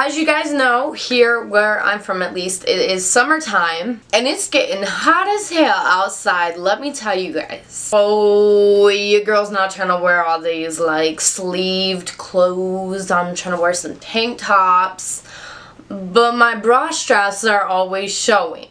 As you guys know, here where I'm from at least, it is summertime and it's getting hot as hell outside, let me tell you guys. Oh, your girl's not trying to wear all these like sleeved clothes. I'm trying to wear some tank tops, but my bra straps are always showing.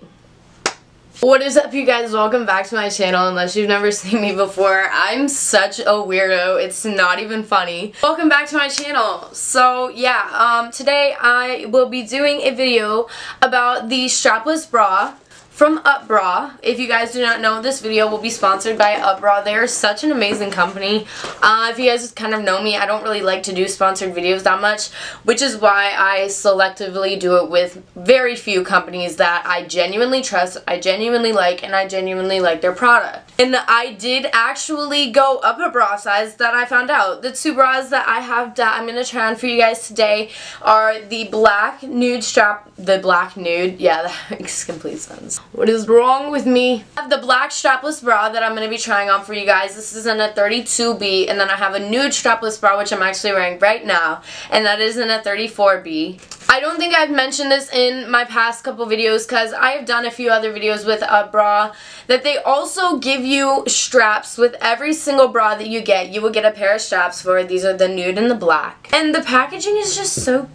What is up you guys? Welcome back to my channel unless you've never seen me before. I'm such a weirdo. It's not even funny. Welcome back to my channel. So yeah, um, today I will be doing a video about the strapless bra from UpBra. If you guys do not know, this video will be sponsored by UpBra. They are such an amazing company. Uh, if you guys kind of know me, I don't really like to do sponsored videos that much, which is why I selectively do it with very few companies that I genuinely trust, I genuinely like, and I genuinely like their product. And I did actually go up a bra size that I found out. The two bras that I have that I'm going to try on for you guys today are the black nude strap, the black nude, yeah, that makes complete sense what is wrong with me? I have the black strapless bra that I'm going to be trying on for you guys. This is in a 32B. And then I have a nude strapless bra, which I'm actually wearing right now. And that is in a 34B. I don't think I've mentioned this in my past couple videos because I have done a few other videos with a bra that they also give you straps with every single bra that you get. You will get a pair of straps for. These are the nude and the black. And the packaging is just so...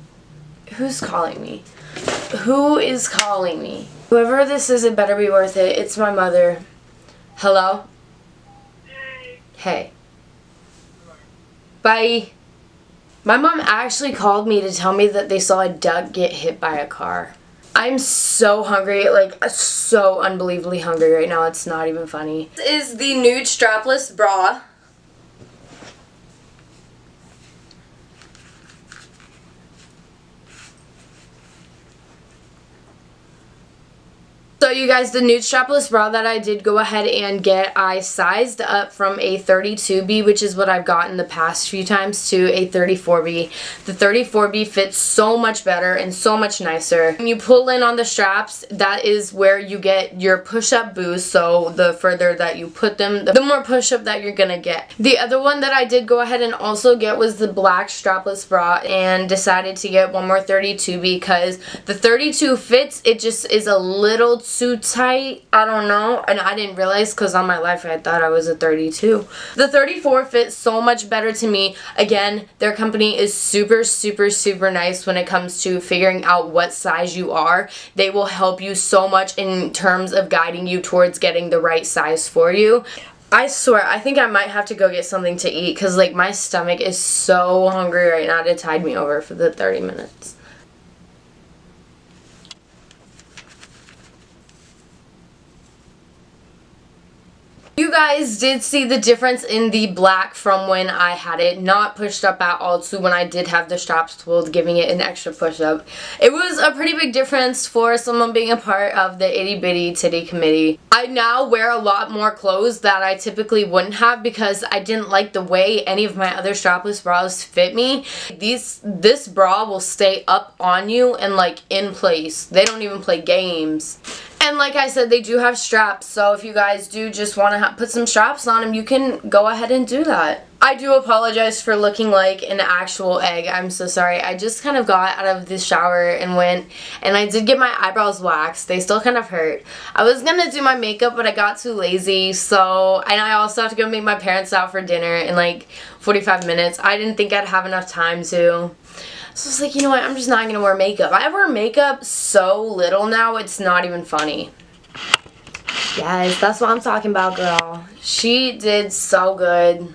Who's calling me? Who is calling me? Whoever this is, it better be worth it. It's my mother. Hello? Hey. Hey. Bye. My mom actually called me to tell me that they saw a duck get hit by a car. I'm so hungry, like so unbelievably hungry right now. It's not even funny. This is the nude strapless bra. You guys, the nude strapless bra that I did go ahead and get, I sized up from a 32B, which is what I've gotten the past few times, to a 34B. The 34B fits so much better and so much nicer. When you pull in on the straps, that is where you get your push-up boost, so the further that you put them, the more push-up that you're gonna get. The other one that I did go ahead and also get was the black strapless bra, and decided to get one more 32B because the 32 fits, it just is a little too tight. I don't know. And I didn't realize because on my life I thought I was a 32. The 34 fits so much better to me. Again, their company is super, super, super nice when it comes to figuring out what size you are. They will help you so much in terms of guiding you towards getting the right size for you. I swear, I think I might have to go get something to eat because like my stomach is so hungry right now to tide me over for the 30 minutes. You guys did see the difference in the black from when I had it not pushed up at all to when I did have the straps pulled, giving it an extra push up. It was a pretty big difference for someone being a part of the itty bitty titty committee. I now wear a lot more clothes that I typically wouldn't have because I didn't like the way any of my other strapless bras fit me. These This bra will stay up on you and like in place. They don't even play games. And like I said, they do have straps, so if you guys do just want to put some straps on them, you can go ahead and do that. I do apologize for looking like an actual egg. I'm so sorry. I just kind of got out of the shower and went, and I did get my eyebrows waxed. They still kind of hurt. I was going to do my makeup, but I got too lazy, so, and I also have to go make my parents out for dinner in like 45 minutes. I didn't think I'd have enough time to. So it's like, you know what, I'm just not going to wear makeup. I wear makeup so little now, it's not even funny. Yes, that's what I'm talking about, girl. She did so good.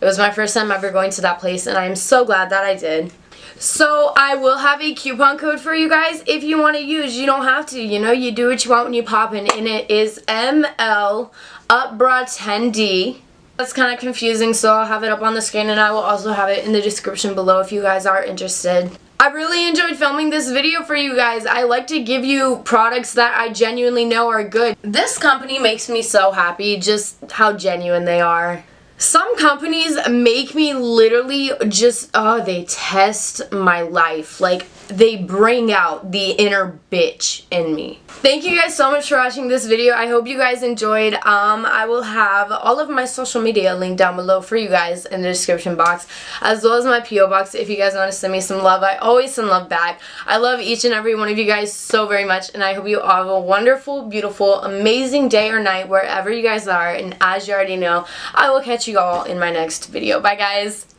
It was my first time ever going to that place, and I am so glad that I did. So I will have a coupon code for you guys if you want to use. You don't have to. You know, you do what you want when you pop in. And it is ML UpBra 10D. That's kind of confusing, so I'll have it up on the screen and I will also have it in the description below if you guys are interested. I really enjoyed filming this video for you guys. I like to give you products that I genuinely know are good. This company makes me so happy, just how genuine they are. Some companies make me literally just, oh, they test my life. Like, they bring out the inner bitch in me. Thank you guys so much for watching this video. I hope you guys enjoyed. Um, I will have all of my social media linked down below for you guys in the description box, as well as my P.O. box if you guys want to send me some love. I always send love back. I love each and every one of you guys so very much, and I hope you all have a wonderful, beautiful, amazing day or night wherever you guys are. And as you already know, I will catch you all in my next video. Bye, guys.